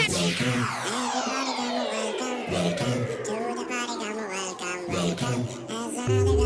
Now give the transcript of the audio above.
Everybody come welcome, welcome to the party. Come welcome, welcome. As